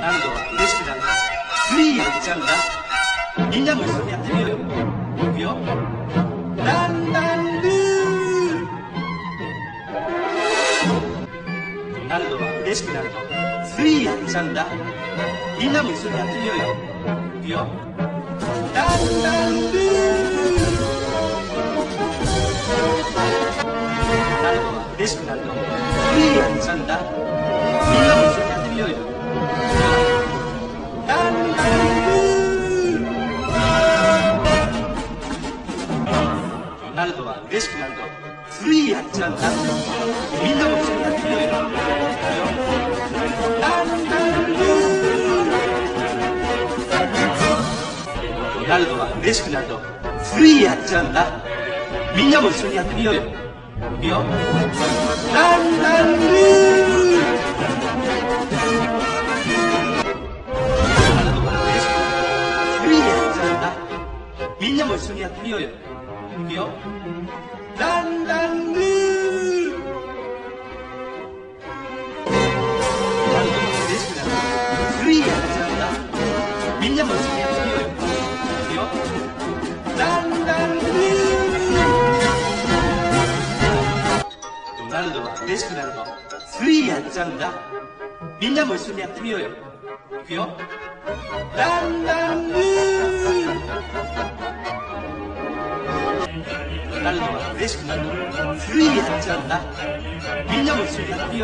何度は嬉しくなる。スリーやっちゃうんだみんなも一緒にやってみようよいくよランランルー何度は嬉しくなる。とスリーやっちゃうんだみんなも一緒にやってみようよいくよランランルー何度は嬉しくなる。とスリーやっちゃうんだナルドは嬉しくなるとスリーやっちゃうんだみんなも一緒にやってみようよランランルーナルドは嬉しくなると。スリーやっちゃうんだみんなも一緒にやってみようよいくよランランルーナルドは嬉しくなると。スリーやっちゃうんだみんなも一緒にやってみようよ。いくよランランルーナルドは嬉しくなるとスリーやっちゃうんだみんなも一緒にやってみようよいくよランランルードナルドは嬉しくナルドは嬉しくなるとスリーやっちゃうんだみんなも一緒にやって